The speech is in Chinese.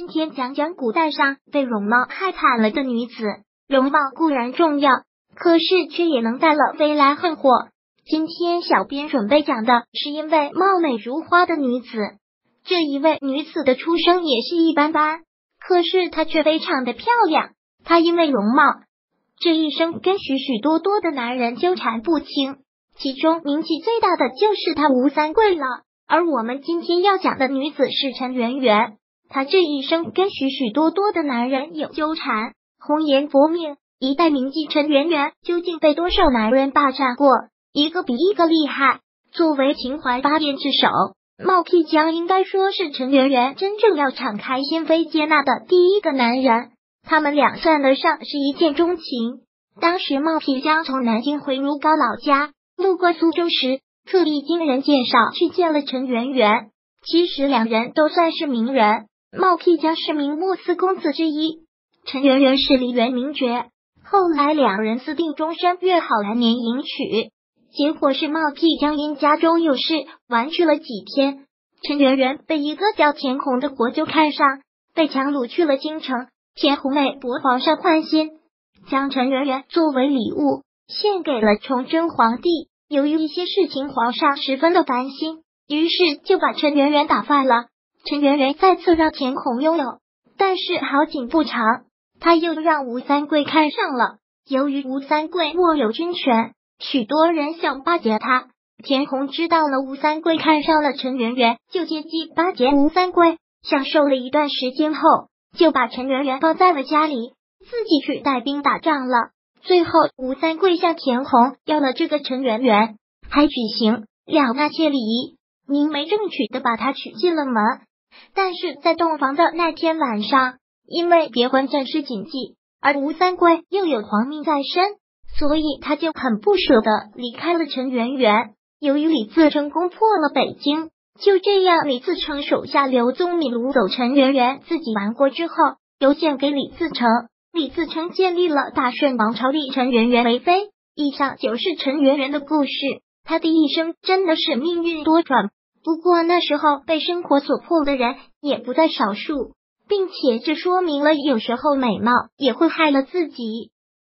今天讲讲古代上被容貌害惨了的女子。容貌固然重要，可是却也能带了飞来横祸。今天小编准备讲的是一位貌美如花的女子。这一位女子的出生也是一般般，可是她却非常的漂亮。她因为容貌，这一生跟许许多多的男人纠缠不清，其中名气最大的就是她吴三桂了。而我们今天要讲的女子是陈圆圆，她这一生跟许许多多的男人有纠缠，红颜薄命，一代名妓陈圆圆究竟被多少男人霸占过？一个比一个厉害。作为秦淮八艳之首，冒辟疆应该说是陈圆圆真正要敞开心扉接纳的第一个男人。他们俩算得上是一见钟情。当时冒辟疆从南京回如皋老家，路过苏州时。特地经人介绍去见了陈圆圆。其实两人都算是名人，茂辟疆是名末四公子之一，陈圆圆是梨园名角。后来两人私定终身，约好来年迎娶。结果是茂辟疆因家中有事玩去了几天，陈圆圆被一个叫田红的国舅看上，被强掳去了京城。田红为博皇上欢心，将陈圆圆作为礼物献给了崇祯皇帝。由于一些事情，皇上十分的烦心，于是就把陈圆圆打发了。陈圆圆再次让田孔拥有，但是好景不长，他又让吴三桂看上了。由于吴三桂握有军权，许多人想巴结他。田红知道了吴三桂看上了陈圆圆，就借机巴结吴三桂。享受了一段时间后，就把陈圆圆放在了家里，自己去带兵打仗了。最后，吴三桂向田红要了这个陈圆圆，还举行了那些礼仪，明媒正娶的把她娶进了门。但是在洞房的那天晚上，因为结婚正是禁忌，而吴三桂又有皇命在身，所以他就很不舍得离开了陈圆圆。由于李自成攻破了北京，就这样，李自成手下刘宗敏掳走陈圆圆，自己亡国之后，又献给李自成。李自成建立了大顺王朝，立陈圆圆为妃。以上就是陈圆圆的故事。她的一生真的是命运多舛。不过那时候被生活所迫的人也不在少数，并且这说明了有时候美貌也会害了自己。